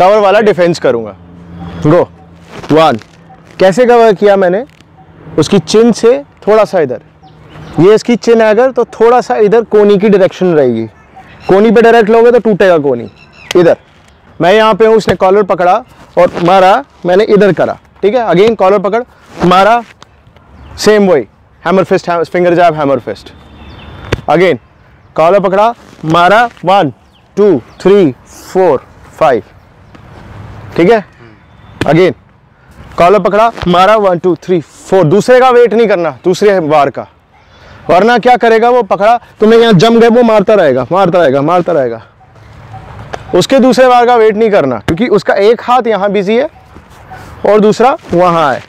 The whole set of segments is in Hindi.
कवर वाला डिफेंस करूँगा। गो वन कैसे कवर किया मैंने? उसकी चिन से थोड़ा सा इधर। ये इसकी चिन है अगर तो थोड़ा सा इधर कोनी की डायरेक्शन रहेगी। कोनी पे डायरेक्ट लोगे तो टूटेगा कोनी। इधर। मैं यहाँ पे हूँ, उसने कॉलर पकड़ा और मारा, मैंने इधर करा। ठीक है? अगेन कॉलर पकड़, मारा। सेम वही hammer fist finger jab hammer fist again collar पकड़ा, मारा। One two three four five ठीक है? अगेन कॉलर पकड़ा, मारा वन टू थ्री फोर दूसरे का वेट नहीं करना, दूसरे बार का। वरना क्या करेगा वो? पकड़ा, तुम्हें यहाँ जम गए, वो मारता रहेगा मारता रहेगा मारता रहेगा। उसके दूसरे बार का वेट नहीं करना, क्योंकि उसका एक हाथ यहाँ बिज़ी है और दूसरा वहाँ है।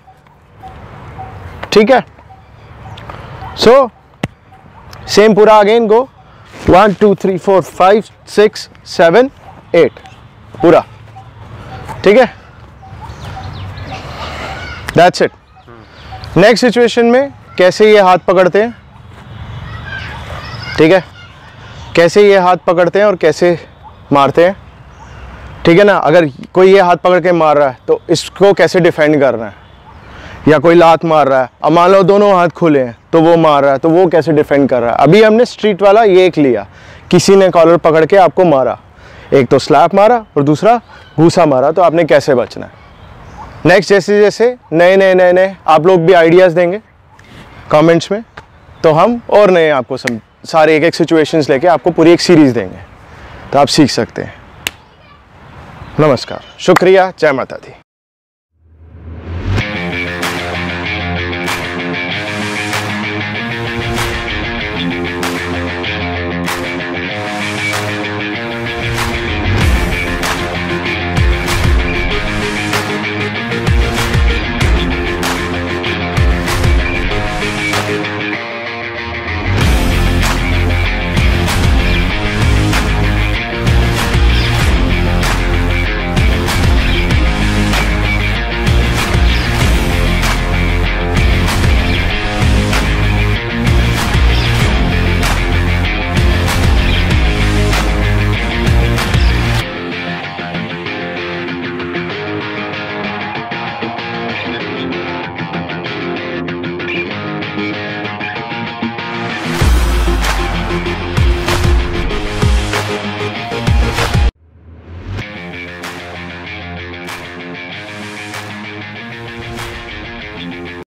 ठीक है? सो सेम पूरा again go one two three four five six seven eight पूरा। ठीक है? दैट्स इट नेक्स्ट सिचुएशन में कैसे ये हाथ पकड़ते हैं? ठीक है? कैसे ये हाथ पकड़ते हैं और कैसे मारते हैं? ठीक है ना? अगर कोई ये हाथ पकड़ के मार रहा है तो इसको कैसे डिफेंड करना है? या कोई लात मार रहा है, अब मान लो दोनों हाथ खुले हैं तो वो मार रहा है तो वो कैसे डिफेंड कर रहा है? अभी हमने स्ट्रीट वाला ये एक लिया, किसी ने कॉलर पकड़ के आपको मारा। एक तो स्लैप मारा और दूसरा घूसा मारा तो आपने कैसे बचना है? नेक्स्ट जैसे जैसे नए नए नए नए, आप लोग भी आइडियाज़ देंगे कमेंट्स में तो हम और नए आपको सम सारे एक एक सिचुएशंस लेके आपको पूरी एक सीरीज़ देंगे तो आप सीख सकते हैं। नमस्कार, शुक्रिया, जय माता दी।